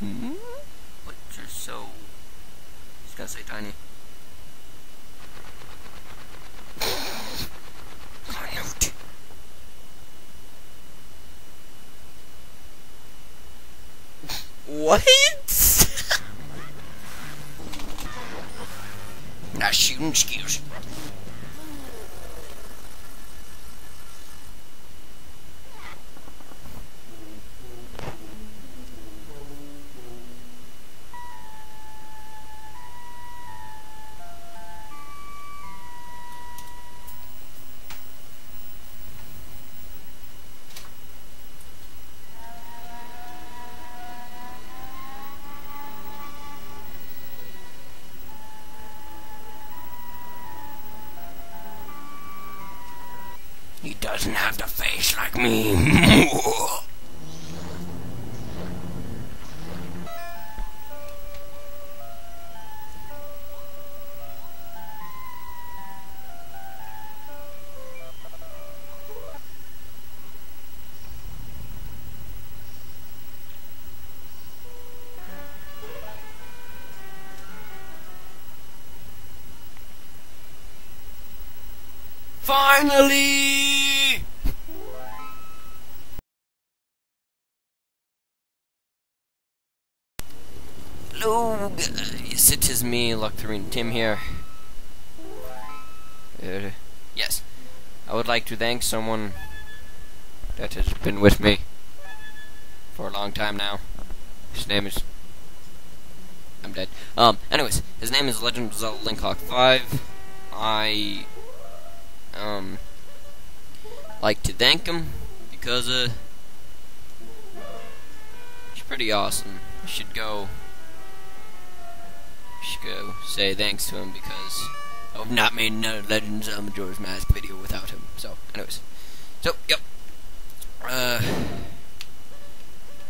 Hmm? But you're so... He's gonna say tiny. What? Now shooting skills. Doesn't have the face like me. Finally! Guys. It is me, Luctarine Tim here. Uh, yes, I would like to thank someone that has been with me for a long time now. His name is. I'm dead. Um, anyways, his name is Legend of Zelda Linkhawk 5. I um like to thank him because uh he's pretty awesome. You should go go say thanks to him because I've not made another Legends of Majora's Mask video without him. So anyways. So yep. Uh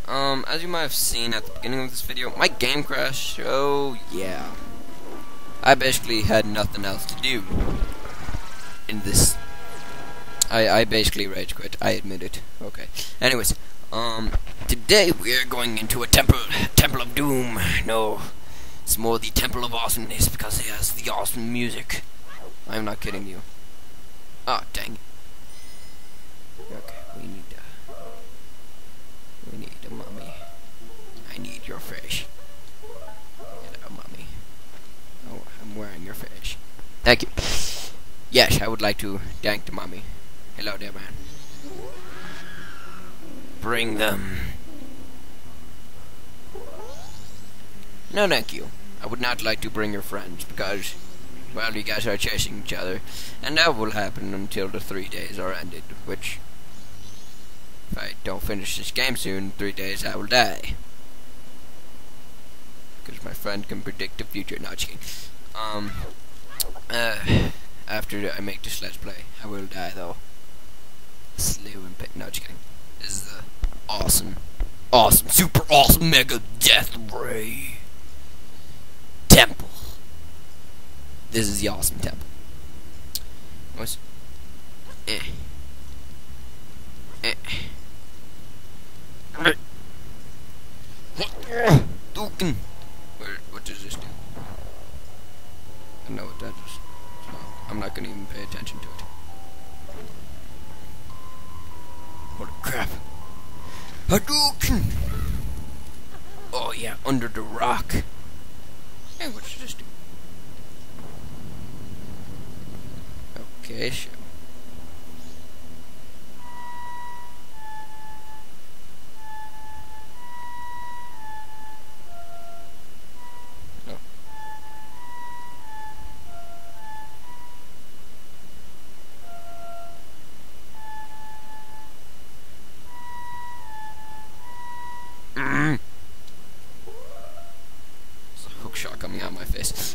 um, as you might have seen at the beginning of this video, my game crashed, oh yeah. I basically had nothing else to do in this. I I basically rage quit. I admit it. Okay. Anyways, um, today we are going into a temple, temple of doom. No, it's more the temple of awesomeness because it has the awesome music. I'm not kidding you. Ah, oh, dang it. Okay, we need a, we need a mummy. I need your fish. Hello, mummy. Oh, I'm wearing your fish. Thank you. Yes, I would like to thank the mummy. Hello there, man. Bring them. No, thank you. I would not like to bring your friends because, well, you guys are chasing each other, and that will happen until the three days are ended, which, if I don't finish this game soon, in three days I will die. Because my friend can predict the future. Not kidding. Um, uh after I make this let's play. I will die though. Slew and pick. No, just kidding. This is the awesome, awesome, super awesome mega death ray temple. This is the awesome temple. What's eh eh. Duken. What does this do? I know what that is. I'm not gonna even pay attention to it. Holy crap. Hadouken! Oh yeah, under the rock. Hey, what do? Okay.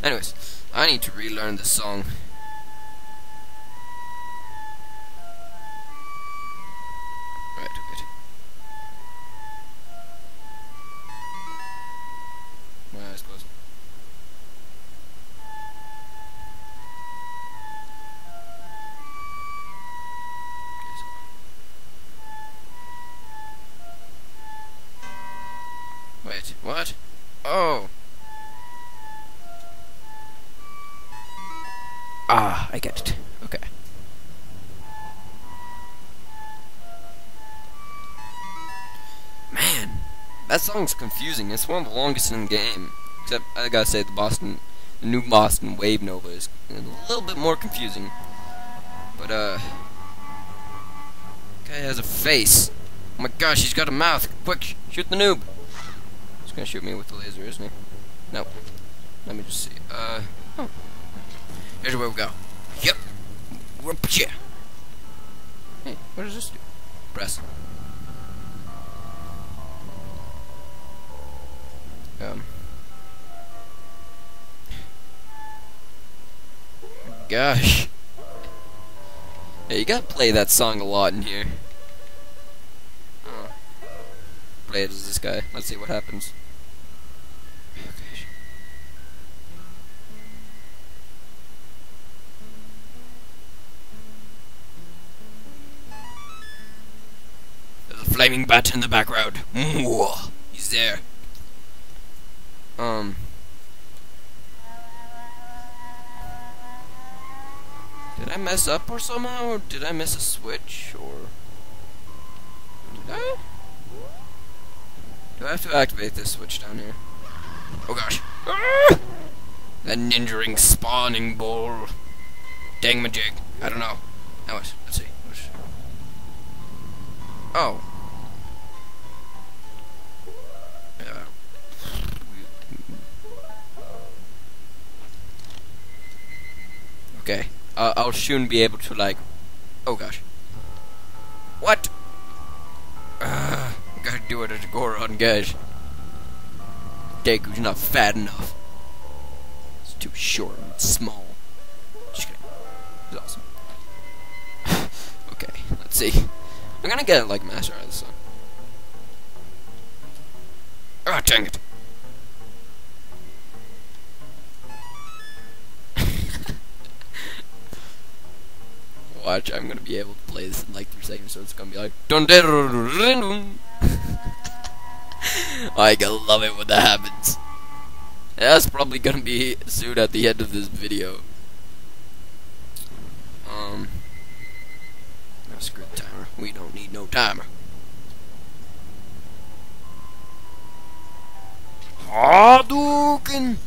Anyways, I need to relearn this song. Right, wait. Suppose. Okay, so- Wait, what? Oh! I get it. Okay. Man, that song's confusing. It's one of the longest in the game. Except, I gotta say, the Bossa, the new Bossa Wave Nova is a little bit more confusing. But, uh, guy has a face. Oh my gosh, he's got a mouth. Quick, shoot the noob. He's gonna shoot me with the laser, isn't he? Nope. Let me just see. Uh, oh. Here's where we go. Hey, what does this do? Press. Um. Gosh. Hey, you gotta play that song a lot in here. Oh. Play it as this guy. Let's see what happens. Bat in the background. He's there. Um. Did I mess up or somehow? Or did I miss a switch? Or. Did I? Do I have to activate this switch down here? Oh gosh. Ah! That ninjering spawning ball. Dang my jig. I don't know. Now what? Let's see. Oh. Okay. Uh, I'll soon be able to like. Oh gosh. What? Uh, gotta do it as Goron, guys. Deku's not fat enough. It's too short and small. Just kidding. It's awesome. okay, let's see. I'm gonna get like master out of this song. Ah, dang it. Watch, I'm gonna be able to play this in like three seconds, so it's gonna be like. I gotta love it when that happens. That's probably gonna be soon at the end of this video. Um, no, screw timer. We don't need no timer. Hadouken!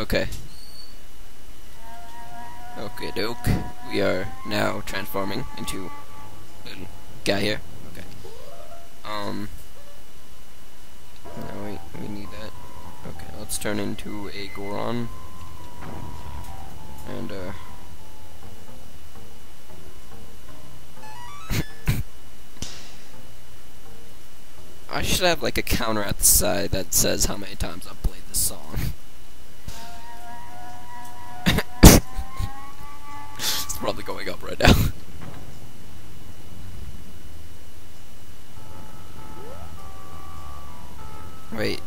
Okay. Okay, doke. We are now transforming into little guy here. Okay. Um. No, wait. We need that. Okay, let's turn into a Goron. And, uh. I should have like a counter at the side that says how many times I've played this song. Right now. Wait.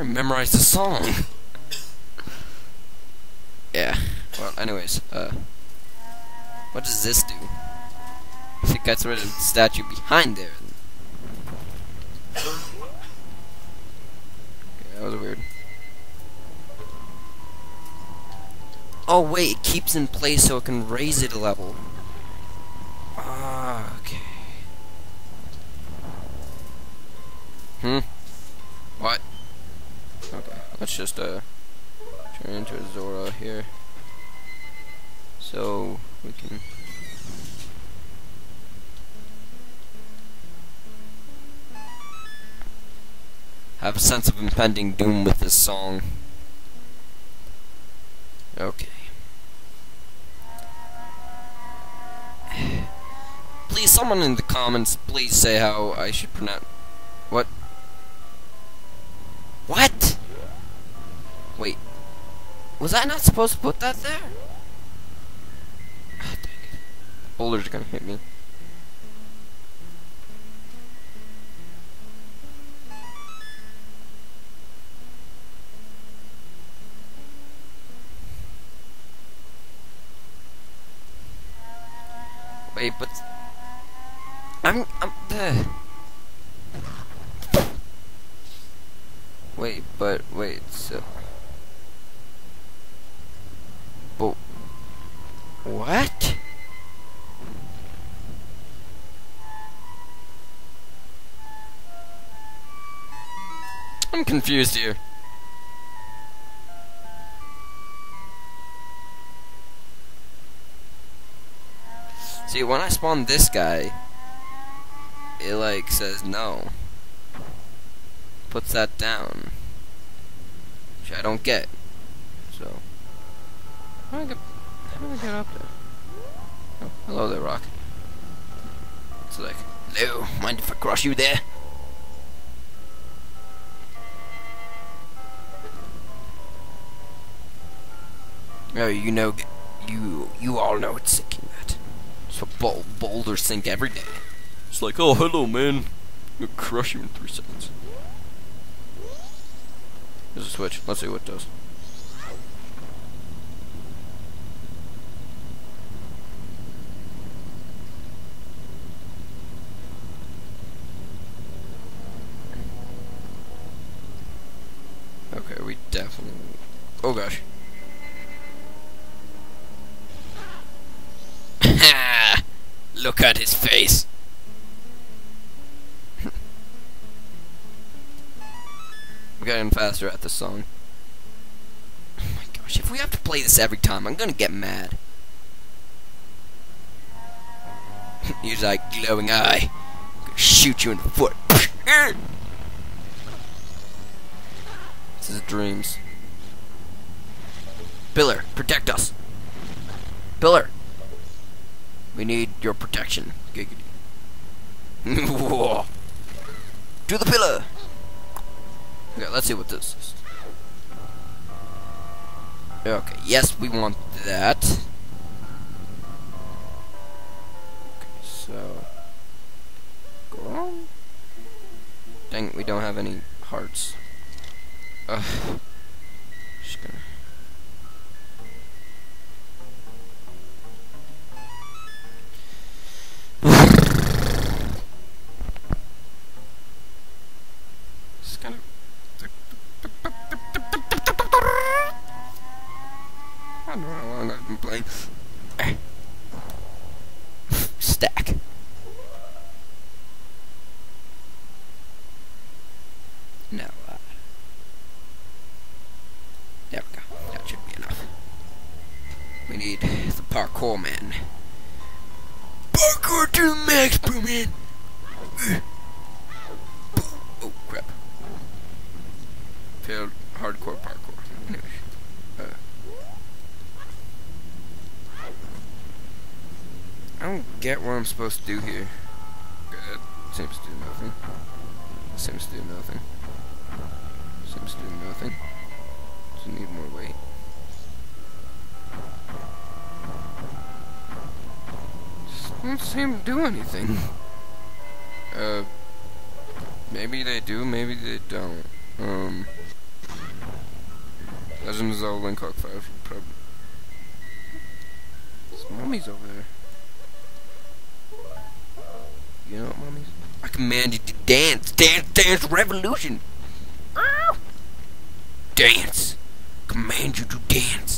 I memorize the song. yeah. Well, anyways, uh. What does this do? If it gets rid of the statue behind there. Okay, that was weird. Oh wait, it keeps in place so it can raise it a level. Ah, okay. Hmm? Let's just uh turn into a Zora here. So we can have a sense of impending doom with this song. Okay. Please, someone in the comments, please say how I should pronounce. Was I not supposed to put that there? It. Boulders gonna hit me. Wait, but I'm I'm uh. Wait, but wait, so But what? I'm confused here. See, when I spawn this guy, it like says no. Puts that down. Which I don't get. So, I get, how do I get up there? Oh, hello there, Rock. It's like, hello, mind if I cross you there? Oh, you know, you you all know it's sinking that. So bol boulders sink every day. It's like, oh, hello, man. I'm gonna crush you in three seconds. There's a switch. Let's see what it does. Okay, we definitely... Oh gosh. Look at his face. We're getting faster at this song. Oh my gosh, if we have to play this every time, I'm gonna get mad. He's like glowing eye. I'm gonna shoot you in the foot. this is dreams. Pillar, protect us. Pillar. We need your protection. To the pillar! Okay, let's see what this is. Okay, yes, we want that. Okay, so... Go on. Dang it, we don't have any hearts. Ugh. Just gonna... Just of I don't know how long I've been playing. Stack. No, uh, there we go. That should be enough. We need man. Parkour to the max, man. Oh crap. Failed hardcore parkour. Anyway. Uh, I don't get what I'm supposed to do here. Good. Seems to do nothing. Seems to do nothing. Seems to do nothing. Just need more weight. Just don't seem to do anything. Uh, maybe they do, maybe they don't. Um, Legend of Zelda Link Hawk 5, probably. There's mummies over there. You know what, mummies? I command you to dance, dance, dance, revolution! Ow! Dance! Command you to dance! Dance!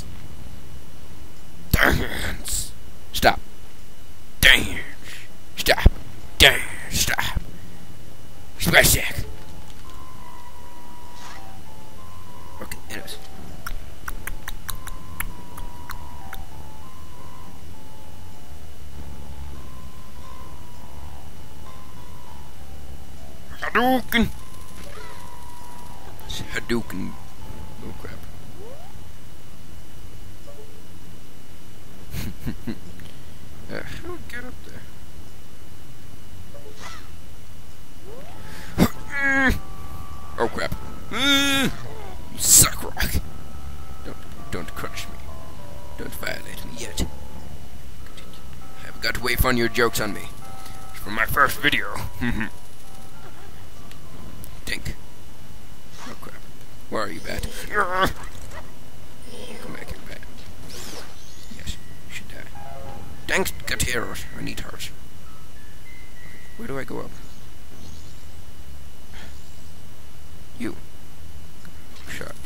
Hadouken! It's Hadouken. Oh crap. uh, how do I get up there? oh crap. you suck rock. Don't don't crush me. Don't violate me yet. I have got to wait on your jokes on me. It's for my first video. are you, Bat? Come back here, Bat. Yes, you should die. Thanks, get here. I need hers. Where do I go up? You. Shot.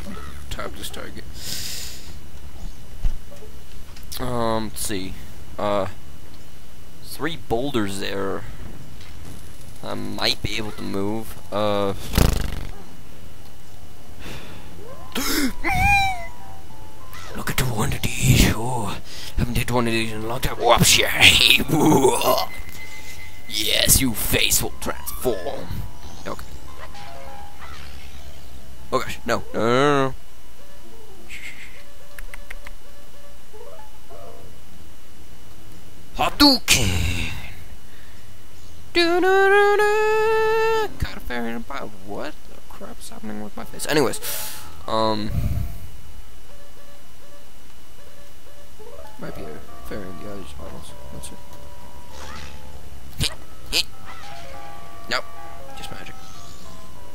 Top this target. Um, let's see. Uh, three boulders there. I might be able to move. Uh. Look at the one of these. Oh, haven't did one of these in a long time. Whoops, yes, you face will transform. Okay. Oh gosh, no, no, no, no. no. Hadouken! Do do do do. Got a fairy in a bottle. What the crap's happening with my face? Anyways, um, might be a fairy in the other bottles. That's it. nope, just magic.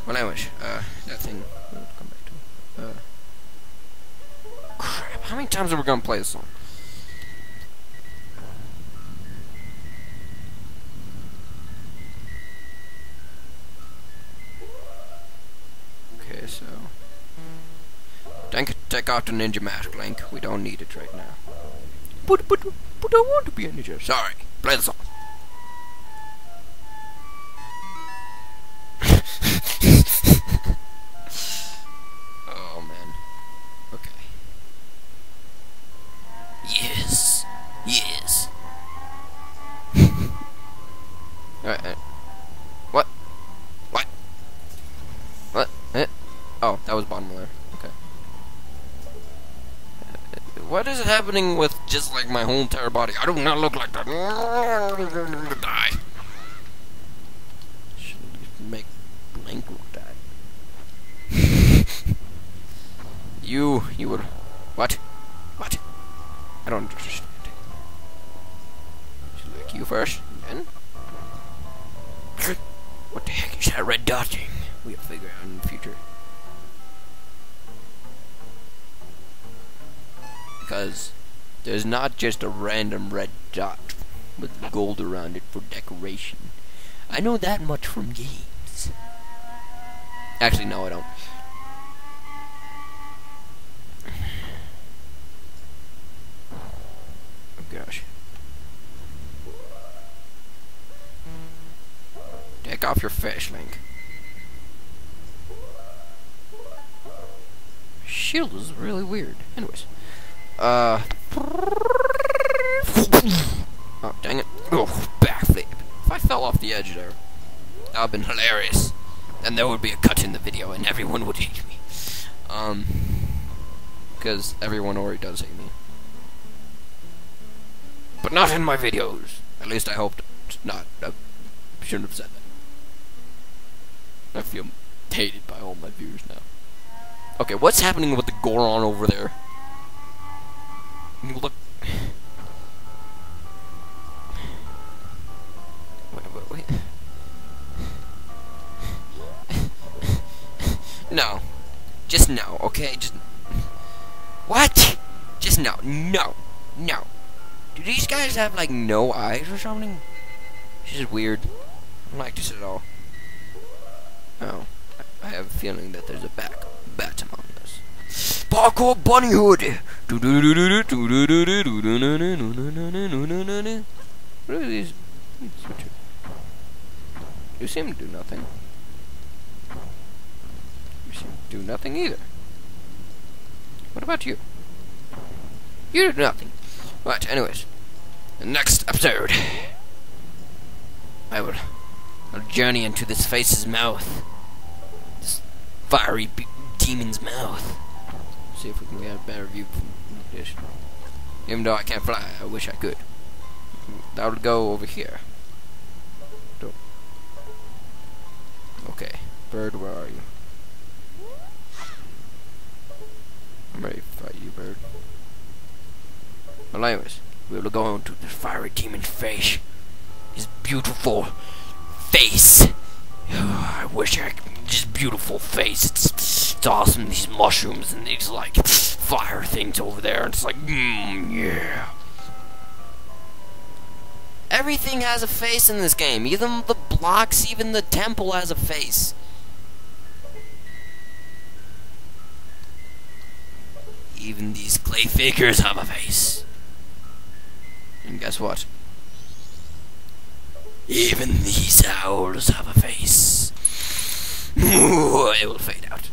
Well, I wish. Uh, that thing come back to me. Uh, crap. How many times are we gonna play this song? Okay, so... Take, take out the ninja mask, Link. We don't need it right now. But, but, but I want to be a ninja. Sorry. Play the song. Happening with just like my whole entire body? I do not look like that. Die. Should make look that. you, you would. What? What? I don't understand. Should make you first, not just a random red dot with gold around it for decoration. I know that much from games. Actually, no, I don't. Oh gosh. Take off your fish, Link. Shield is really weird. Anyways. Uh. Oh, dang it. Oh, backflip. If I fell off the edge there, that would have been hilarious. Then there would be a cut in the video and everyone would hate me. Um. Because everyone already does hate me. But not in my videos. At least I hope not. I shouldn't have said that. I feel hated by all my viewers now. Okay, what's happening with the Goron over there? Look. Wait, wait, wait. No. Just no, okay? Just. What? Just no. No. No. Do these guys have, like, no eyes or something? This is weird. I don't like this at all. Oh. I have a feeling that there's a back. Parkour bunny hood! What are these? You seem to do nothing. You seem to do nothing either. What about you? You do nothing. Right, anyways. The next episode. I will I'll journey into this face's mouth. This fiery demon's mouth. See if we can get a better view from this. Even though I can't fly, I wish I could. That would go over here. Okay. Bird, where are you? I'm ready to fight you, bird. Well, anyways, we will go into the fiery demon's face. His beautiful face. I wish I could. Just beautiful face. It's, it's awesome. These mushrooms and these like fire things over there. And it's like, mmm, yeah. Everything has a face in this game. Even the blocks, even the temple has a face. Even these clay figures have a face. And guess what? Even these owls have a face. it will fade out.